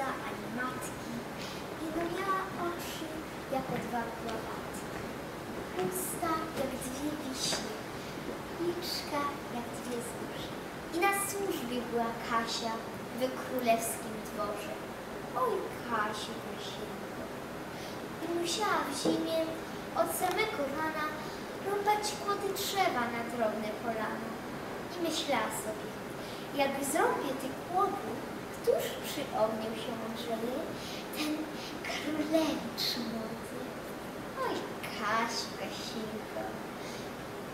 księdza, ani matki. Jego miała oczy jako dwa pławatki, usta jak dwie wiśnie, liczka jak dwie zgórze. I na służbie była Kasia w królewskim dworze. Oj, Kasiu, Kasienko. I musiała w zimie od samego rana rąbać kłody drzewa na drobne polana. I myślała sobie, jak ząbie tych kłodów, któż przy ogniu się grzeje? Ten królewicz młody. Oj, Kasiu, Kasieńko.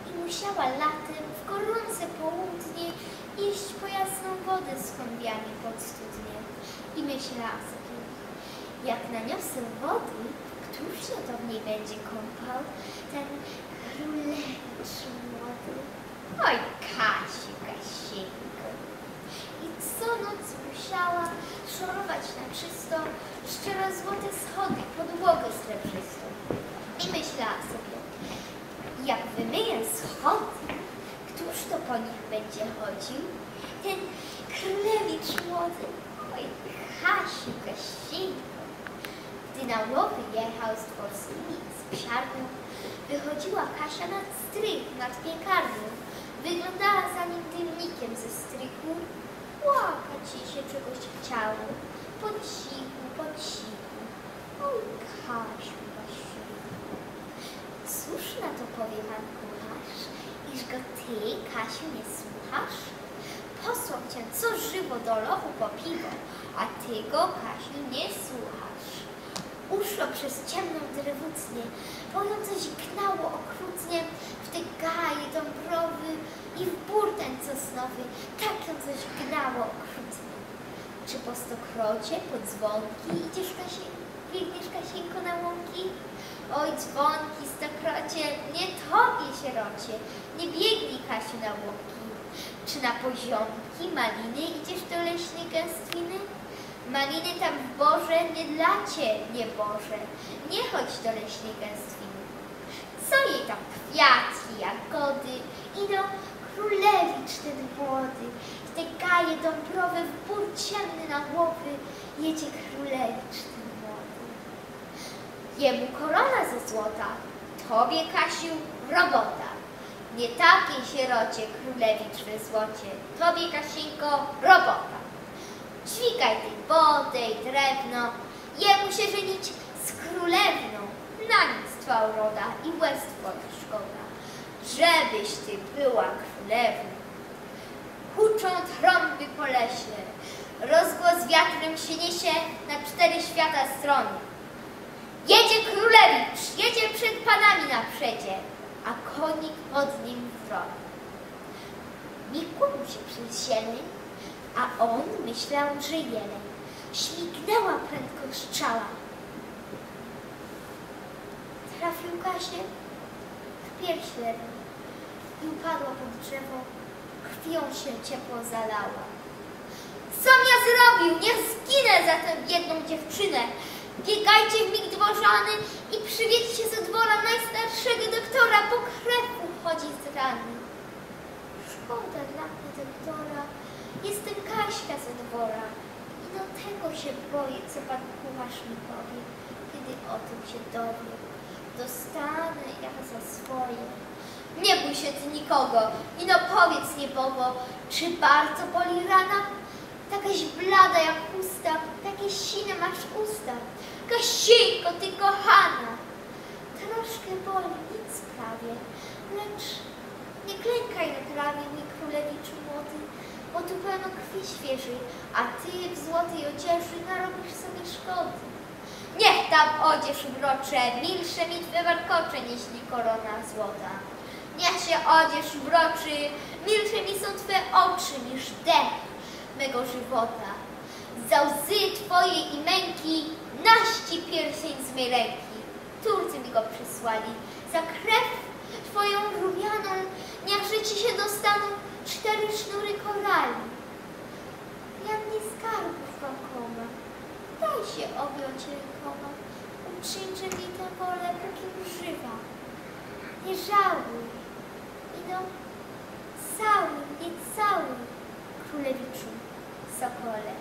I musiała latem w gorące południe iść po jasną wodę z kąpiami pod studnię. I myślała sobie, jak naniosę wody, któż się to w niej będzie kąpał? Ten królewicz młody. Oj, Kasiu, Kasieńko. I co noc szorować na czysto, szczero złote schody, podłogę srebrzystą. I myślała sobie, jak wymyję schody, któż to po nich będzie chodził? Ten królewicz młody. Oj, Kasiu, Kasieńko. Gdy na łowy jechał z dworskimi z wychodziła Kasia nad strych, nad piekarnią. Wyglądała za nim dymnikiem ze strychu. Się czegoś chciało. Po cichu, po cichu. Oj, Kasiu, Kasiu. Cóż na to powie pan kucharz, iż go ty, Kasiu, nie słuchasz? Posłał cię co żywo do lochu po piwo, a ty go, Kasiu, nie słuchasz. Uszło przez ciemną drewutnię, poją coś gnało okrutnie w te gaje dąbrowy i w burtań sosnowy, tak ją coś gnało okrutnie. Czy po stokrocie, po dzwonki idziesz, biegniesz, Kasieńko, na łąki? Oj, dzwonki, stokrocie, nie tobie, sierocie, nie biegnij, Kasiu, na łąki. Czy na poziomki, maliny idziesz do leśnej gęstwiny? Maliny tam w Boże nie dla Cię, nie Boże. Nie chodź do leśnej gęstwiny. Co jej tam kwiatki, jagody i no królewicz ten młody. W te gaje dąbrowe w bór ciemny na głowy jedzie królewicz ten młody. Jemu korona ze złota, tobie Kasiu robota. Nie takiej sierocie królewicz we złocie, tobie Kasieńko robota. Dźwigaj tej wodę i drewno, jemu się żenić z królewną. Na nic twa uroda i łez szkoda, żebyś ty była królewną. Huczą trąby po lesie, rozgłos wiatrem się niesie na cztery świata strony. Jedzie królewicz, jedzie przed panami na przedzie, a konik pod nim w tronie. Nikło mu się przez zieleń, a on myślał, że jeleń. Śmignęła prędko strzała. Trafił Kasię w pierś lewą i upadła pod drzewo. Krwią się ciepło zalała. Com ja zrobił? Niech zginę za tę biedną dziewczynę. Biegajcie w mig dworzany i przywieźcie ze dwora najstarszego doktora, bo krew uchodzi z rany. Szkoda dla mnie doktora, jestem Kaśka ze dwora i do tego się boję, co pan kucharz mi powie, kiedy o tym się dowie. Dostanę ja za swoje. Nie bój się ty nikogo i no powiedz niebogo, czy bardzo boli rana? Takaś blada jak usta, takie sine masz usta. Kasieńko, ty kochana. Troszkę boli, nic prawie, lecz nie klękaj na trawie, mój królewiczu młody, bo tu pełno krwi świeżej, a ty w złotej odzieży narobisz sobie szkody. Niech tam odzież mrocze, milsze mi twe warkocze, nieśli korona złota. Niech się odzież mroczy, milsze mi są twe oczy niż dech mego żywota. Za łzy twojej i męki naści pierścień z mej ręki. Turcy mi go przysłali. Za krew twoją rumianą, niechże ci się dostaną cztery sznury korali. Ja mnie skarbów pakoma, daj się objąć rękoma. Uczyńże mi tę wolę, póki żywa. Nie żałuj. I no, cały, nie cały, królewiczu, sokole.